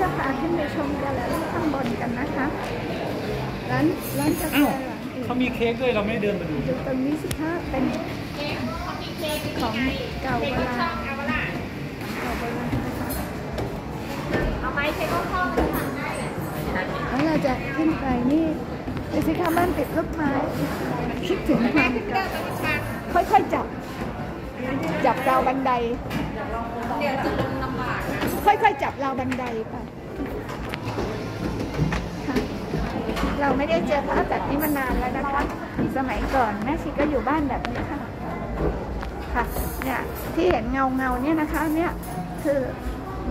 จะพาขึ้นไปชมแกลเลอรี่ข้างบนกันนะคะร้านร้านกาแฟอ้าวร้านเอกเขามีเค้กด้วยเราไม่ได้เดินมาดูอยู่ตรงนี้สิคะเป็นของเก่าโบราณเก่าโบราณนะคะเอาไม้ใช้ก็เข้าเลยค่ะแล้วเราจะขึ้นไปนี่ดูสิคะบ้านติดต้นไม้คิดถึงความเก่าค่อยๆจับจับราวบันได ค่อยๆ จับราวบันไดไปค่ะเราไม่ได้เจอภาพแบบนี้มานานแล้วนะคะ สมัยก่อนแม่ชีก็อยู่บ้านแบบนี้ค่ะ ค่ะ เนี่ยที่เห็นเงาเงาเนี่ยนะคะ เนี่ยคือ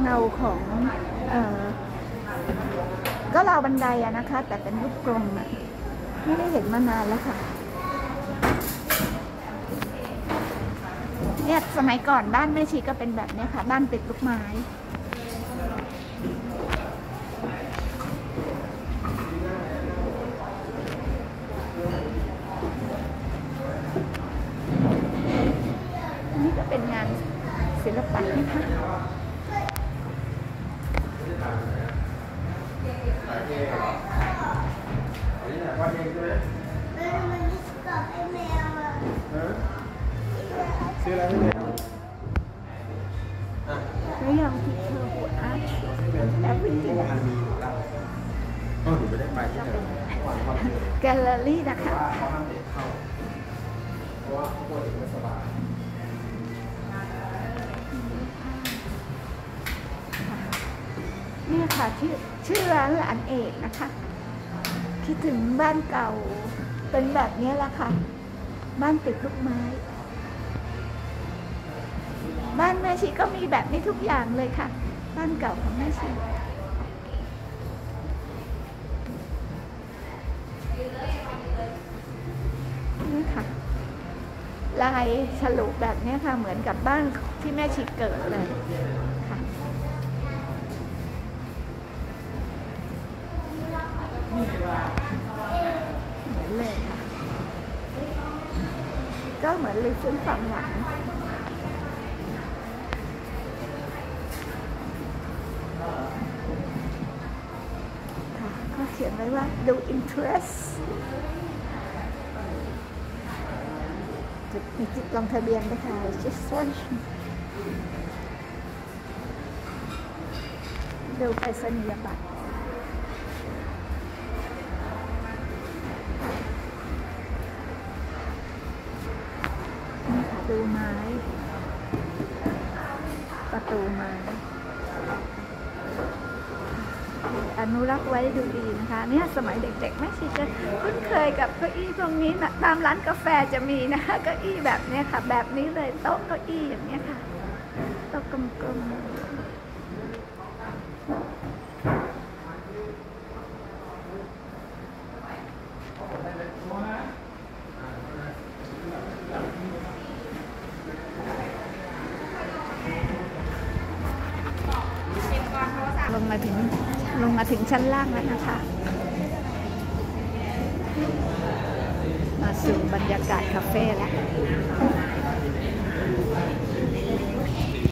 เงาของเอ่อก็ราวบันไดอะนะคะ แต่เป็นรูปกลมอะไม่ได้เห็นมานานแล้วค่ะ เนี่ยสมัยก่อนบ้านแม่ชีก็เป็นแบบนี้ค่ะ บ้านติดลูกไม้ นี่ก็เป็นงานศิลปะนะคะซื้ออะไรไม่ได้แล้วยังที่เธอหัวอาร์ช everything เมื่อวานมีเราก็หนูไม่ได้ไปที่ไหนแกลเลอรี่นะคะเขาห้ามเด็กเข้าเพราะว่าเขาป่วยไม่สบาย เนี่ยค่ะที่ชื่อร้านหลานเอกนะคะ คิดถึงบ้านเก่าเป็นแบบนี้แหละค่ะ บ้านติดลูกไม้ บ้านแม่ชีก็มีแบบนี้ทุกอย่างเลยค่ะ บ้านเก่าของแม่ชีนี่ค่ะลายฉลุแบบนี้ค่ะ เหมือนกับบ้านที่แม่ชีเกิดเลยะก็เขียนไว้ว่าดู interest จุดมีจุดลงทะเบีย ประตูไม้ ประตูไม้ อนุรักษ์ไว้ดูดีนะคะ เนี่ยสมัยเด็กๆ ไม่ชิจะคุ้นเคยกับเก้าอี้ตรงนี้นะตามร้านกาแฟจะมีนะคะเก้าอี้แบบเนี้ยค่ะ แบบนี้เลยโต๊ะเก้าอี้อย่างเนี้ยค่ะ โต๊ะกลมๆ ลงมาถึงลงมาถึงชั้นล่างแล้วนะคะ มาสู่บรรยากาศคาเฟ่แล้ว